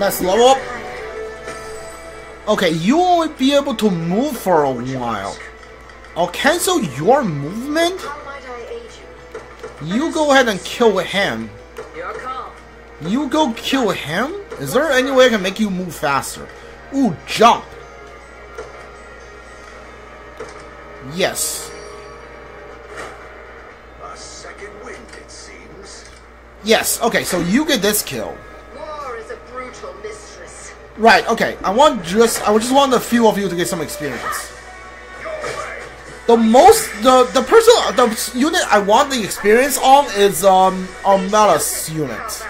Let's is level up. Okay, you will be able to move for a while. I'll cancel your movement. How might I aid you? You go ahead and kill him. You go kill him? Is there any way I can make you move faster? Ooh, jump. Yes. A second wind, it seems. Yes, okay, so you get this kill. Right, okay. I want just I just want a few of you to get some experience. The most the the person the unit I want the experience on is um a Armella's unit.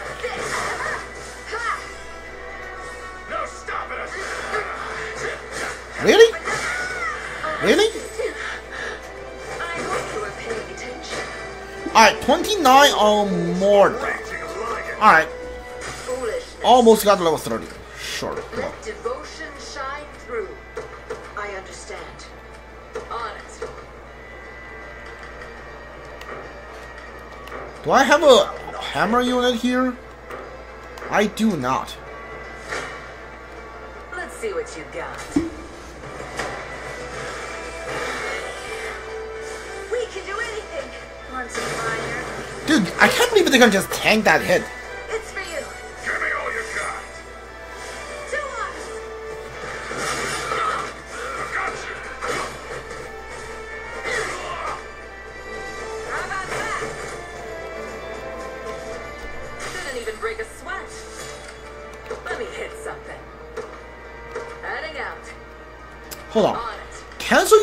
Really? Really? Alright, 29 on more. Alright, almost got to level 30. On. Let devotion shine through. I understand. On it. Do I have a hammer unit here? I do not. Let's see what you got. We can do anything. Dude, I can't believe they can just tank that hit.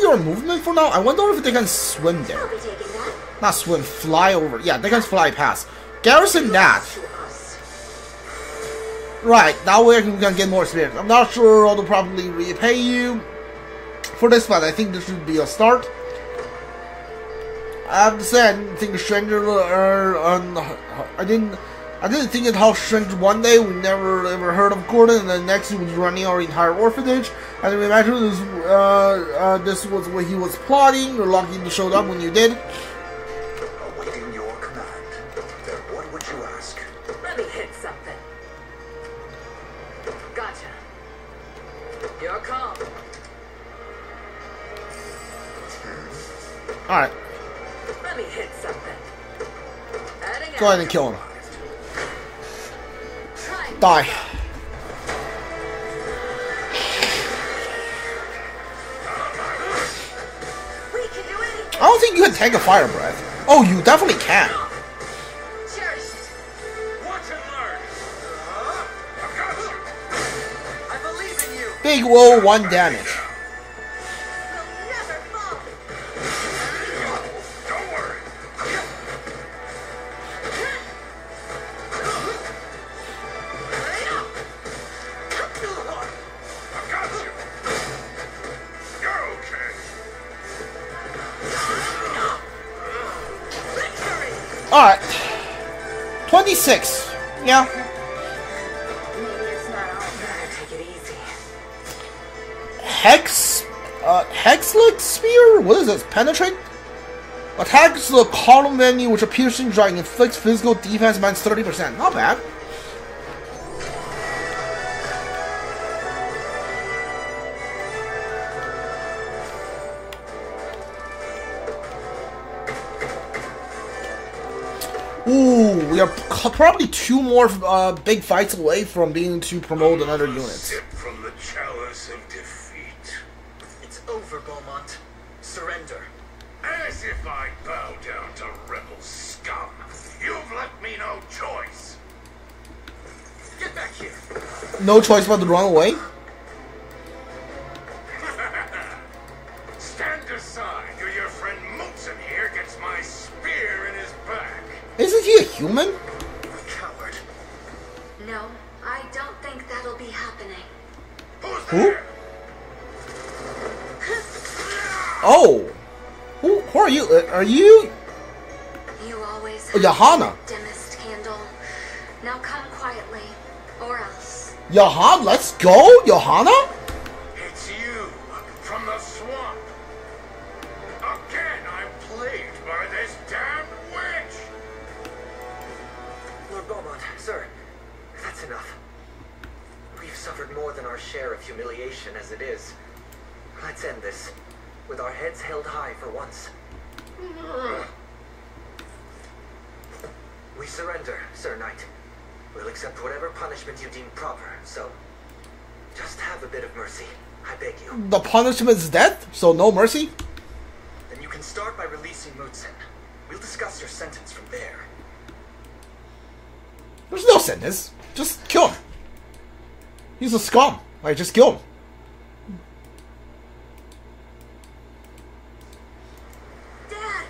Your movement for now? I wonder if they can swim there. I'll be taking that. Not swim, fly over. Yeah, they can fly past. Garrison that. Right, that way we can get more experience. I'm not sure I'll probably repay you for this, but I think this should be a start. I have to say, I didn't think Stranger, uh, I didn't, I didn't think it how strange one day we never ever heard of Gordon, and then next he was running our entire orphanage. And then imagine this, uh, uh, this was what he was plotting. You're lucky to show up when you did. Awaiting your command. Then what would you ask? Let me hit something. Gotcha. Your call. All right, Let me hit something. Heading go ahead and kill him. Die. I don't think you can take a fire breath. Oh, you definitely can. Big roll, one damage. Alright. 26. Yeah. Hex. Uh, Hexlick Spear? What is this? Penetrate? Attacks the column menu which appears in dragon inflicts physical defense minus 30%. Not bad. Probably two more uh, big fights away from being to promote another unit. Sip from the chalice of defeat. It's over, Beaumont. Surrender. As if I bow down to rebel scum. You've left me no choice. Get back here. No choice but to run away? Stand aside, or your friend Mootson here gets my spear in his back. Isn't he a human? Who? Oh. Who, who are you? Uh, are you You always Oh, Johanna. dimmest candle. Now come quietly, or else. Johanna? Let's go, Johanna? Share of humiliation as it is. Let's end this, with our heads held high for once. We surrender, Sir Knight. We'll accept whatever punishment you deem proper, so just have a bit of mercy, I beg you. The punishment is death, so no mercy? Then you can start by releasing Mutsen. We'll discuss your sentence from there. There's no sentence. Just kill him. He's a scum. Like, just kill him. Dad!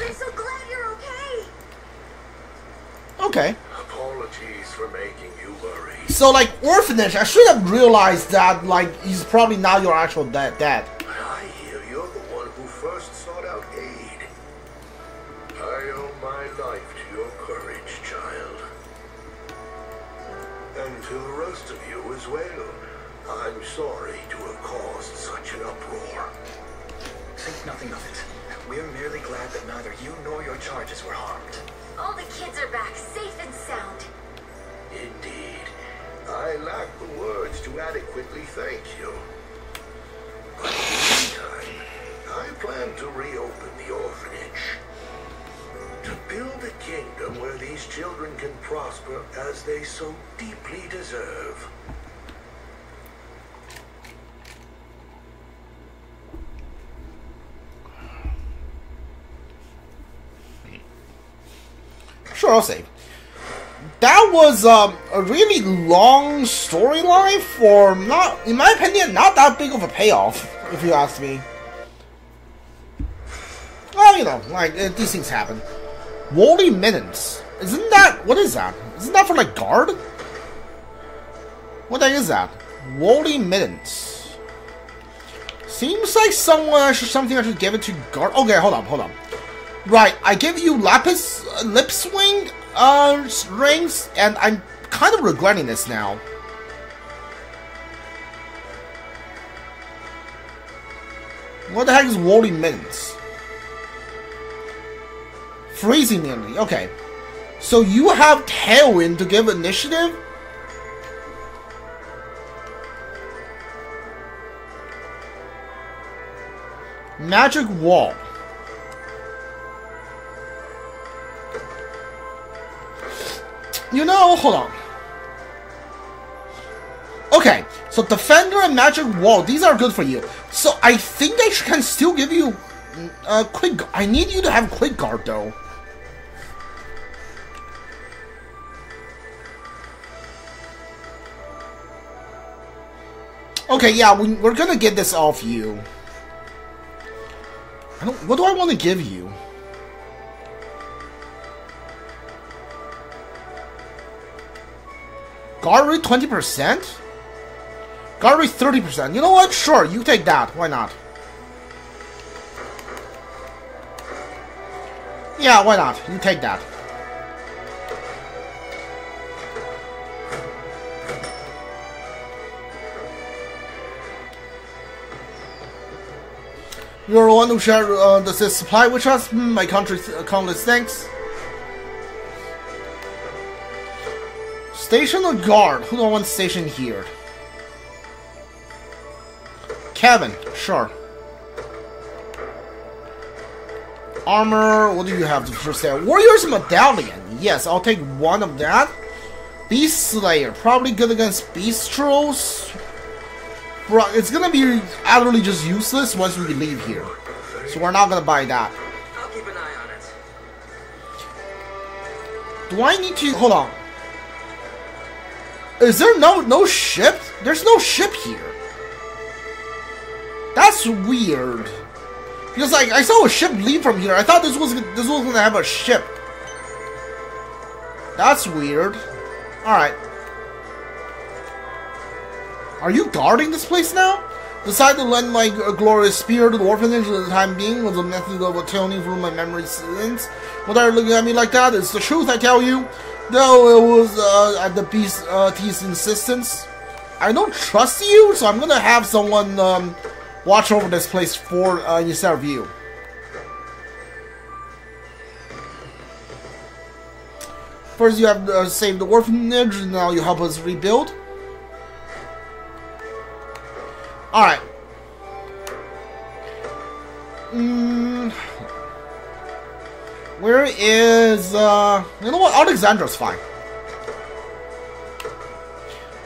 I'm so glad you're okay! Okay. Apologies for making you worry. So, like, orphanage, I should have realized that, like, he's probably not your actual dad. dad. I'm sorry to have caused such an uproar. Think nothing of it. We're merely glad that neither you nor your charges were harmed. All the kids are back, safe and sound. Indeed. I lack the words to adequately thank you. But in the meantime, I plan to reopen the orphanage. To build a kingdom where these children can prosper as they so deeply deserve. I'll save. That was um, a really long storyline for not, in my opinion, not that big of a payoff, if you ask me. Well, you know, like uh, these things happen. Woolly Mittens. Isn't that what is that? Isn't that for like guard? What the heck is that? Woolly Mittens. Seems like someone should something I should give it to guard. Okay, hold on, hold on. Right, I give you lapis uh, lip swing uh, rings, and I'm kind of regretting this now. What the heck is Woolly Mints? Freezing nearly. Okay. So you have Tailwind to give initiative? Magic Wall. You know, hold on. Okay, so Defender and Magic Wall, these are good for you. So I think I can still give you uh, Quick I need you to have Quick Guard, though. Okay, yeah, we, we're gonna get this off you. What do I want to give you? Guard 20%? Guard 30%. You know what? Sure, you take that. Why not? Yeah, why not? You take that. You're the one who shared uh, the supply with us. Hmm, my country uh, countless thanks. Station a guard. Who do I want stationed here? Kevin, sure. Armor, what do you have to first there? Warrior's Medallion. Yes, I'll take one of that. Beast Slayer, probably good against Beast Trolls. Bro, it's gonna be utterly just useless once we leave here. So we're not gonna buy that. I'll keep an eye on it. Do I need to hold on? Is there no no ship? There's no ship here. That's weird. Because like I saw a ship leave from here. I thought this was this was gonna have a ship. That's weird. All right. Are you guarding this place now? Decide to lend my glorious spear to the orphanage for the time being was a method of atoning for my memory sins. You looking at me like that? It's the truth, I tell you. Though it was uh, at the beast uh, T's insistence. I don't trust you, so I'm gonna have someone um, watch over this place for uh, instead of you. First, you have uh, save the orphanage, now you help us rebuild. Alright. Mm, where is, uh, you know what? Alexandra's fine.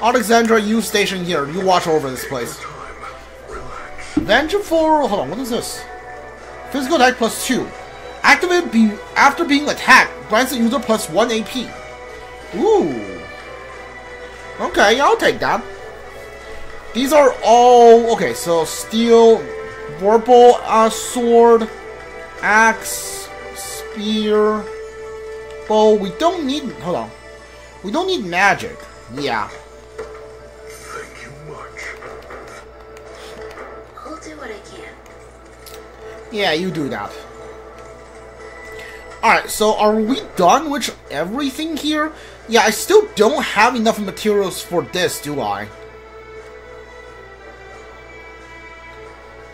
Alexandra, you station here. You watch over this place. Vengeful. Hold on, what is this? Physical attack plus 2. Activate be after being attacked. Grants the user plus 1 AP. Ooh. Okay, I'll take that. These are all. Okay, so steel, vorpal uh, sword, axe, spear, bow. We don't need. Hold on. We don't need magic. Yeah. Thank you much. I'll do what I can. Yeah, you do that. Alright, so are we done with everything here? Yeah, I still don't have enough materials for this, do I?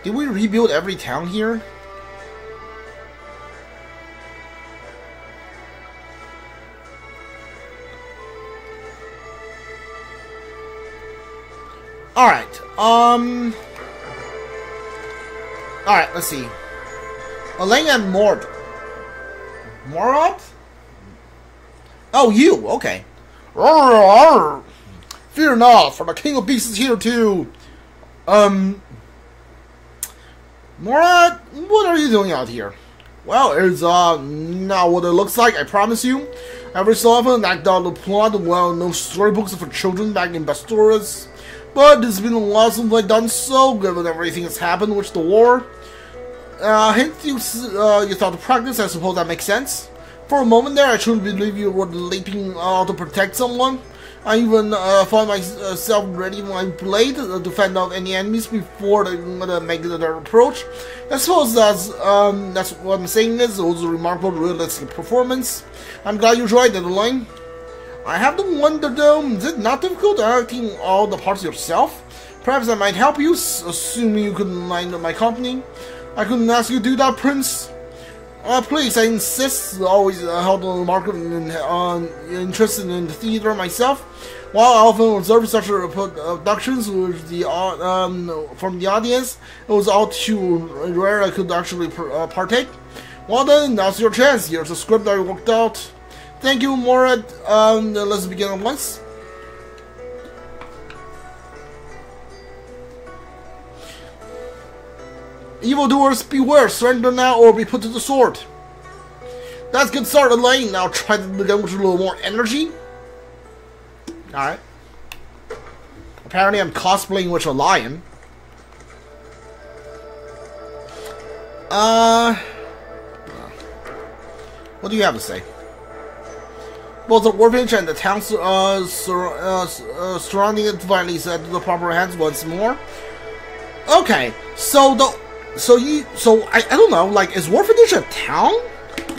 Did we rebuild every town here? Um... Alright, let's see. And Mord. Morot? Oh, you, okay. Fear not, for the King of Beasts is here too. Um... Morat, what are you doing out here? Well, it's uh not what it looks like, I promise you. Every so often, I out the plot of well-known storybooks for children back in Bastorias. But it's been a while since done so, given everything that's happened with the war. Uh, hint you, uh, you thought to practice, I suppose that makes sense. For a moment there, I truly believe you were leaping uh, to protect someone. I even uh, found myself ready my blade uh, to fend off any enemies before they gonna make their approach. I suppose that's um, that's what I'm saying is it was a remarkable realistic performance. I'm glad you enjoyed it, Alain. I have to wonder though, is it not difficult acting all the parts yourself? Perhaps I might help you, assuming you couldn't mind my company. I couldn't ask you to do that, Prince. Uh, please, I insist. Always uh, held a remarkable uh, interest in the theater myself. While I often observe such a productions with the au- um, from the audience, it was all too rare I could actually uh, partake. Well then, now's your chance. Here's a script I worked out. Thank you, Morad. Um, let's begin at once. Evildoers, beware! Surrender now or be put to the sword. That's good start, Alain. Now try to begin with a little more energy. Alright. Apparently I'm cosplaying with a lion. Uh... What do you have to say? Both the orphanage and the town uh, sur uh, uh, surrounding it finally set the proper hands once more. Okay, so the so you so I, I don't know like is orphanage a town?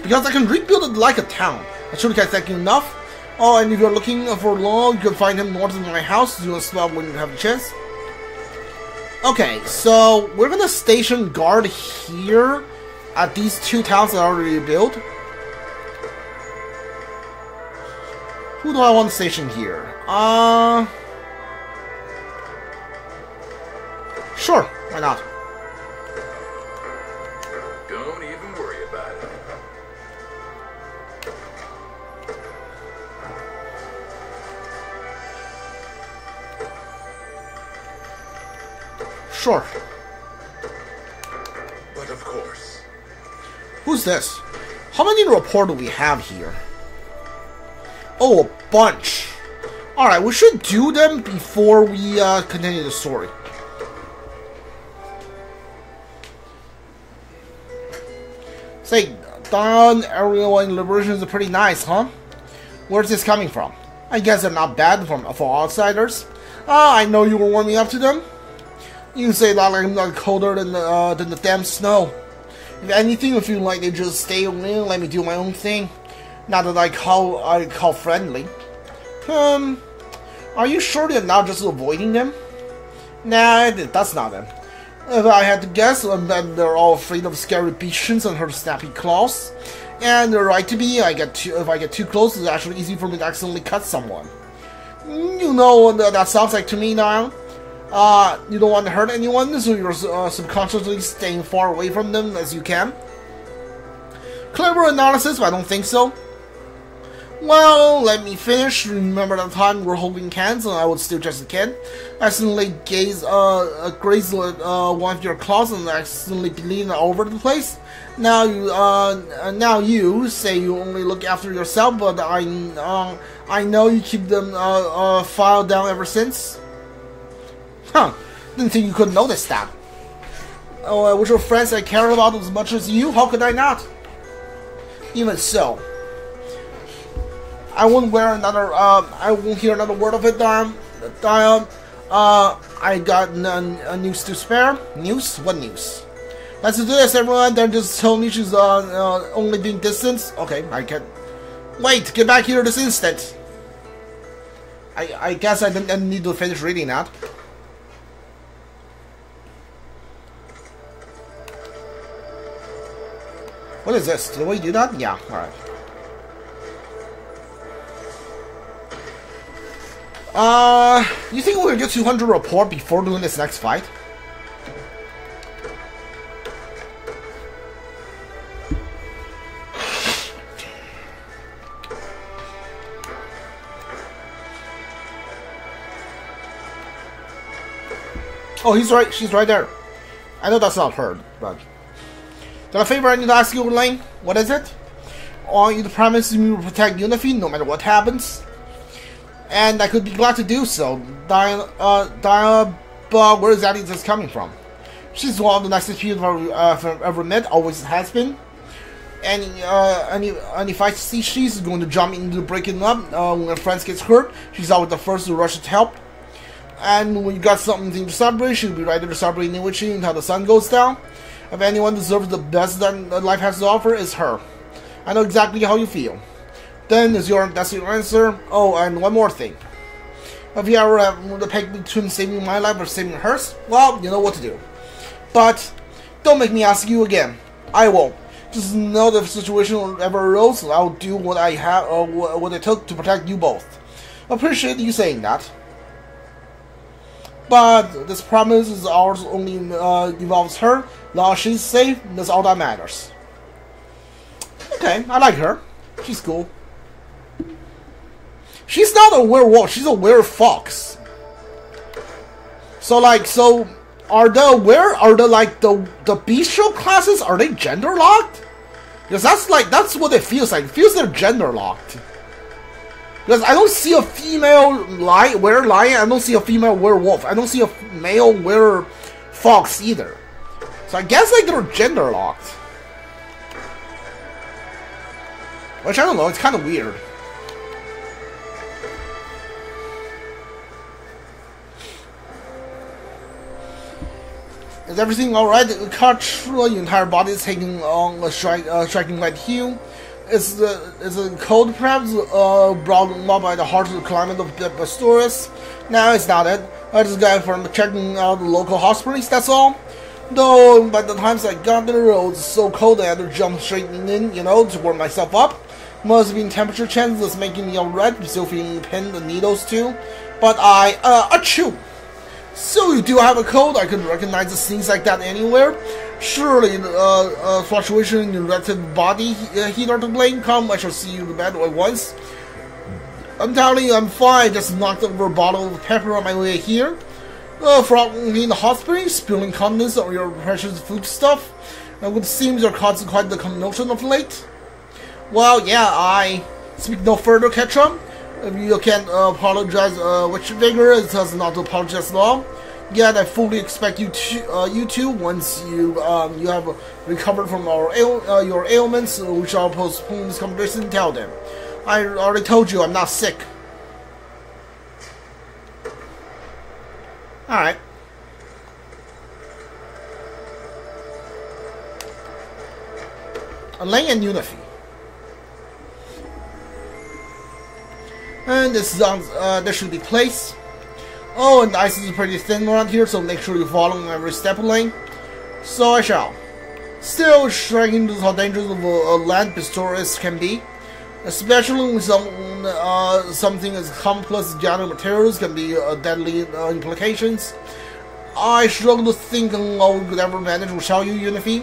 Because I can rebuild it like a town. I should have thank you enough. Oh, and if you're looking for Law, you can find him north of my house. A spell when you have a chance. Okay, so we're gonna station guard here at these two towns that are already built. Who do I want stationed here? Uh... Sure, why not? Don't even worry about it. Sure. But of course, Who's this? How many report do we have here? Oh, a bunch. Alright, we should do them before we uh, continue the story. Say, Dawn Area 1 Liberation is pretty nice, huh? Where's this coming from? I guess they're not bad for, for outsiders. Ah, I know you were warming up to them. You say that like I'm not colder than the, uh, than the damn snow. If anything, if you like they just stay away and let me do my own thing. Not that I call I call friendly. Um, are you sure you're not just avoiding them? Nah, that's not them. If I had to guess, um, then they're all afraid of scary patience and her snappy claws. And they're right to be. I get too, if I get too close, it's actually easy for me to accidentally cut someone. Mm, You know what that that sounds like to me now. Uh, you don't want to hurt anyone, so you're uh, subconsciously staying far away from them as you can. Clever analysis, but I don't think so. Well, let me finish. Remember that time we were holding hands and I was still just a kid? I accidentally gaze, uh, grazed uh, one of your claws and accidentally bleeding over the place. Now you, uh, uh, now you say you only look after yourself, but I, uh, I know you keep them, uh, uh, filed down ever since. Huh, didn't think you could notice that. Oh, uh, with your friends I care about as much as you, how could I not? Even so, I won't wear another. Uh, I won't hear another word of it. Um, um, uh, I got news to spare. News? What news? Let's do this, everyone. Then just tell me she's uh, uh only being distance. Okay, I can. Wait, get back here this instant. I I guess I didn't, I didn't need to finish reading that. What is this? Do we do that? Yeah. All Uh, you think we can get 200 report before doing this next fight? Oh, he's right. She's right there. I know that's not her, but... Got a favor I need to ask you, Lane? What is it? Are you to promise me to protect Unify no matter what happens? And I could be glad to do so. Diana, uh, Diana, but where exactly this coming from? She's one of the nicest people I've uh, ever met, always has been. And, uh, any, any fight see she's going to jump into breaking up uh, when her friends gets hurt. She's always the first to rush to help. And when you got something to celebrate, she'll be right there celebrating with you until the sun goes down. If anyone deserves the best that life has to offer, it's her. I know exactly how you feel. Then is your that's your answer. Oh, and one more thing. If you ever have the pick between saving my life or saving hers, well, you know what to do. But don't make me ask you again. I won't. Just know the situation ever arose, I'll do what I have or what it took to protect you both. Appreciate you saying that. But this promise is ours only uh, involves her. Now she's safe, that's all that matters. Okay, I like her. She's cool. She's not a werewolf, she's a werefox. So like so are the where are the like the the bestial classes are they gender locked? Because that's like that's what it feels like. It feels they're gender locked. Because I don't see a female lion were lion, I don't see a female werewolf, I don't see a male were fox either. So I guess like they're gender locked. Which I don't know, it's kind of weird. Is everything alright? Catch your entire body is taking on a uh, striking right hue. Is the is the cold perhaps uh, brought about by the harsh climate of the Bastorias? No, it's not it. I just got from checking out the local hospitals. That's all. Though by the times I got there, it was so cold I had to jump straight in, you know, to warm myself up. Must have been temperature changes making me red, still feeling pin the needles too. But I, uh, achoo! So you do have a cold? I can recognize the things like that anywhere. Surely, uh, uh, fluctuation in your relative body uh, heat are to blame. Come, I shall see you in bed at once. I'm telling you, I'm fine. Just knocked over a bottle of pepper on my way here. Uh, from in the hospital, spilling contents of your precious food stuff. It would seem you're causing quite the commotion of late. Well, yeah, I speak no further, Ketchum. Um, you can uh, apologize, uh, which Vigorous does not apologize at all. Yet I fully expect you to, uh, you to once you um, you have recovered from ail your ailments, we shall postpone this conversation until then. I already told you I'm not sick. Alright. Alain and Unify. And this is on, uh, this should be placed. Oh, and the ice is pretty thin around here, so make sure you follow every step lane. So I shall. Still, striking is how dangerous of a, a land Bastorias can be. Especially with some, uh, something as complex as gathering materials can be uh, deadly uh, implications. I struggle to think I would ever manage show you, Unify.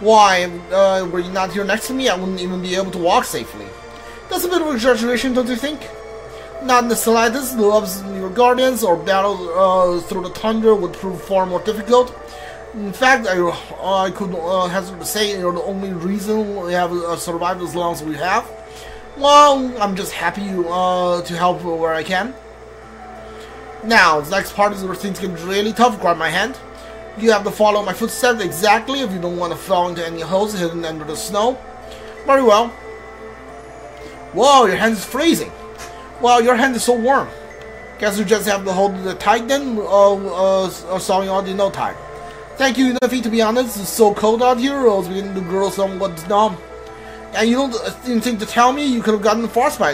Why, uh, were you not here next to me, I wouldn't even be able to walk safely. That's a bit of exaggeration, don't you think? Not in the slightest. Loves your guardians or battle uh, through the thunder would prove far more difficult. In fact, I, I could uh, hazard to say you're the only reason we have uh, survived as long as we have. Well, I'm just happy uh, to help where I can. Now, the next part is where things get really tough. Grab my hand. You have to follow my footsteps exactly if you don't want to fall into any holes hidden under the snow. Very well. Whoa, your hand is freezing. Well, your hand is so warm. Guess you just have to hold it tight then, uh, uh, uh sorry, already no time. Thank you, Nuffy, to be honest, it's so cold out here, I was beginning to grow somewhat numb. And you don't uh, think to tell me you could have gotten frostbite